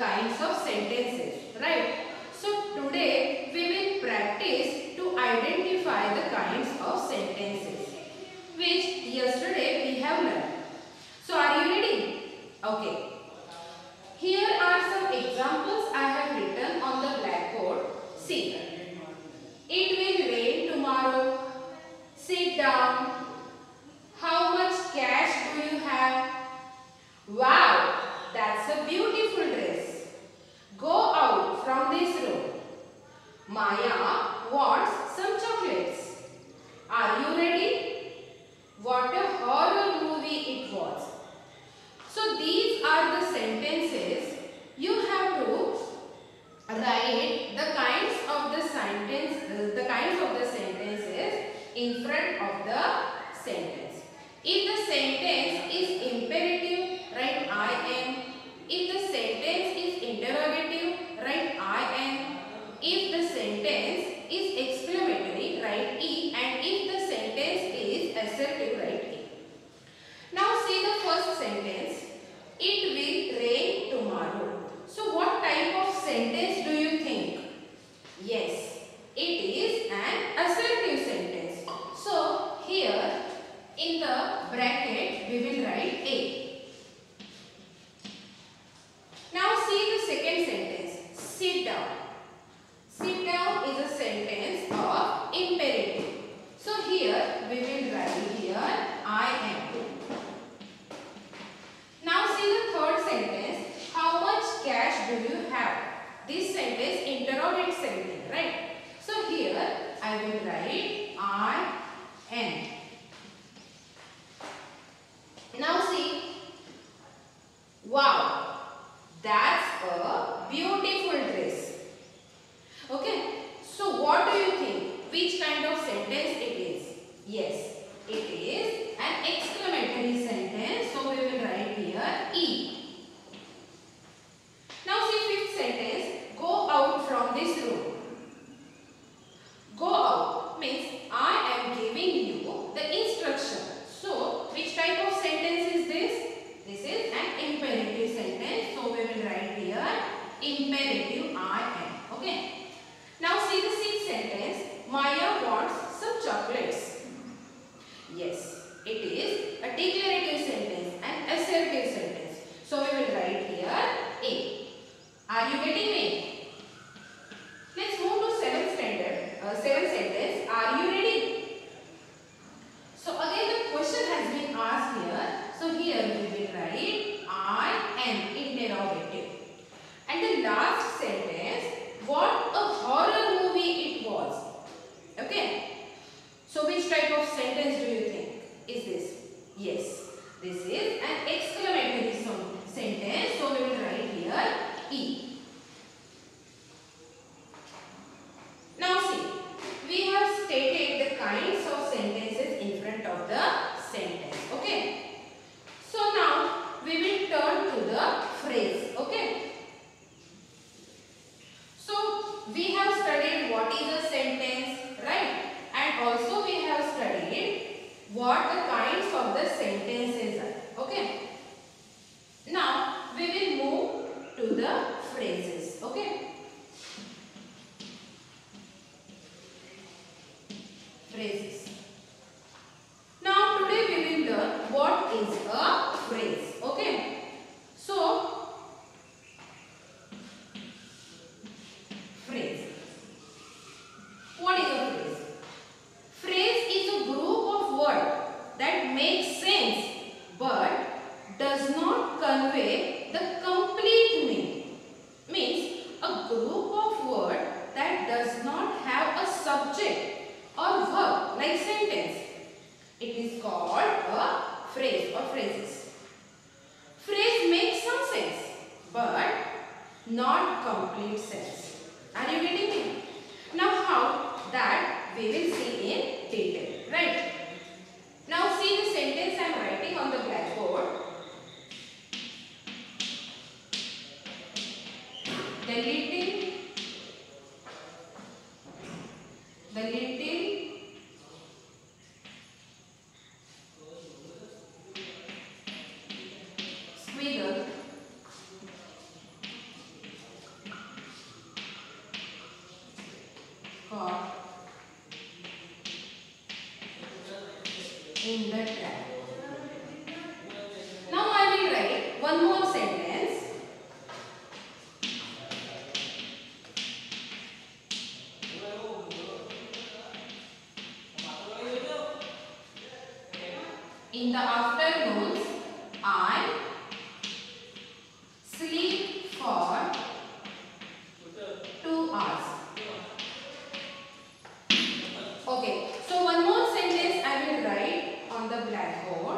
kinds of sentences, right? sentence, uh, the kinds of the sentence is in front of the sentence. If the sentence is imperative, right, I am, sit. imperative I am. Okay. Now see the sixth sentence. Maya wants some chocolates. Yes, it is a declarative sentence and assertive sentence. So we will write here A. Are you getting me? This is an exclamatory sentence. So we will write here E. Now see, we have stated the kinds of sentences in front of the sentence. Okay. So now we will turn to the phrase. Okay. So we have studied what is a sentence, right? And also we have studied what the kinds of the sentences are. Okay. Now we will move to the phrases. Okay. Phrases. Now today we will learn what is a phrase. Now I will write one more sentence. In the. that hole.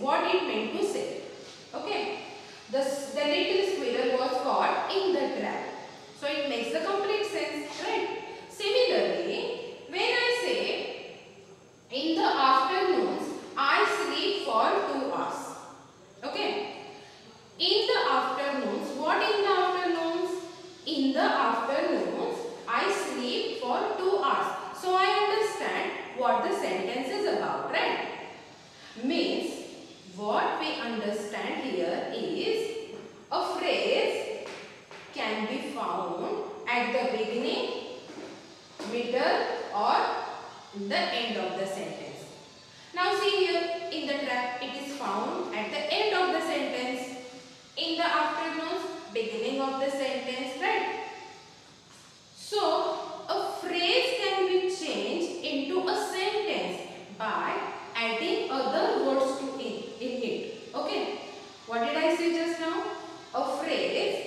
what it meant to say. Okay. The, the little squirrel was caught in the trap. So it makes the complete sense, right? in the end of the sentence. Now see here in the trap it is found at the end of the sentence. In the afternoons beginning of the sentence right. So a phrase can be changed into a sentence by adding other words to it in it. Okay. What did I say just now? A phrase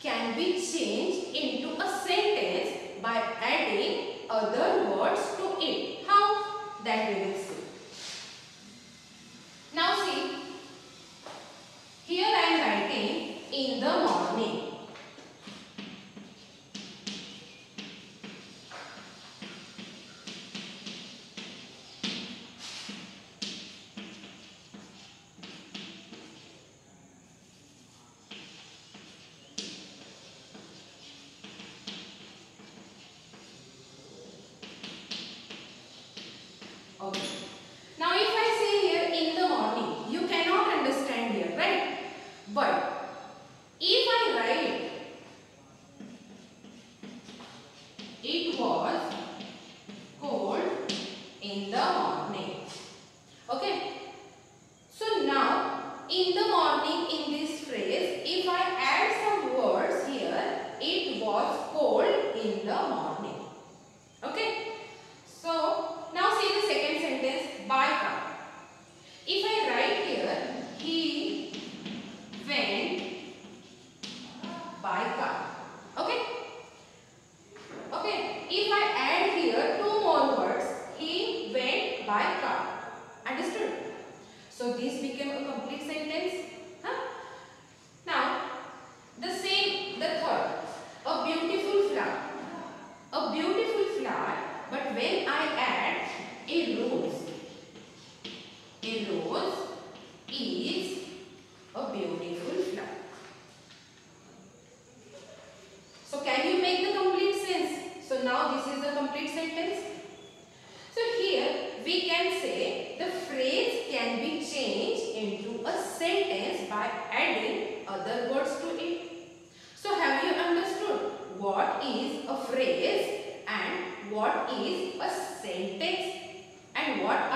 can be changed into a sentence by adding other words it. How? That we will what